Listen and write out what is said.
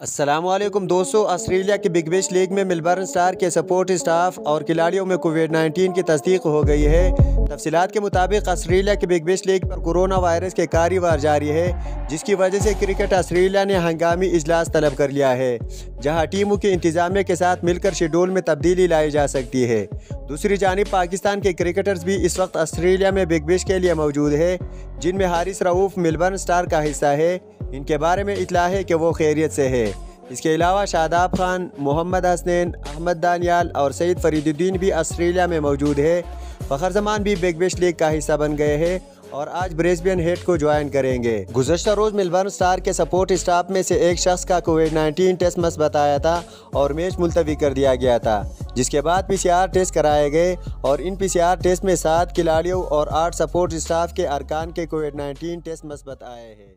असलम दोस्तों, ऑस्ट्रेलिया के big Bash League में मिलबर्न स्टार के सपोर्ट स्टाफ और खिलाड़ियों में कोविड 19 की तस्दीक हो गई है। तफसीत के मुताबिक, ऑस्ट्रेलिया के बिग बेश लीग पर कोरोना वायरस के कारोबार जारी है, जिसकी वजह से क्रिकेट ऑस्ट्रेलिया ने हंगामी इजलास तलब कर लिया है, जहाँ टीमों के इंतजामिया के साथ मिलकर शेड्यूल में तब्दीली लाई जा सकती है। दूसरी जानब, पाकिस्तान के क्रिकेटर्स भी इस वक्त ऑस्ट्रेलिया में बिग बेश के लिए मौजूद है, जिनमें हारिस रऊफ़ मिलबर्न स्टार का हिस्सा है। इनके बारे में इतला है कि वो खैरियत से है। इसके अलावा शादाब खान, मोहम्मद हसनैन, अहमद दानियाल और सईद फरीदुद्दीन भी ऑस्ट्रेलिया में मौजूद है। फ़खर जमान भी बिग बेश लीग का हिस्सा बन गए हैं और आज ब्रेसबियन हेड को ज्वाइन करेंगे। गुजशत रोज मेलबर्न स्टार के सपोर्ट स्टाफ में से एक शख्स का कोविड 19 टेस्ट मस बताया था और मैच मुलतवी कर दिया गया था, जिसके बाद पीसीआर टेस्ट कराए गए और इन पीसीआर टेस्ट में सात खिलाड़ियों और आठ सपोर्ट स्टाफ के अरकान के कोविड 19 टेस्ट मस्बत आए हैं।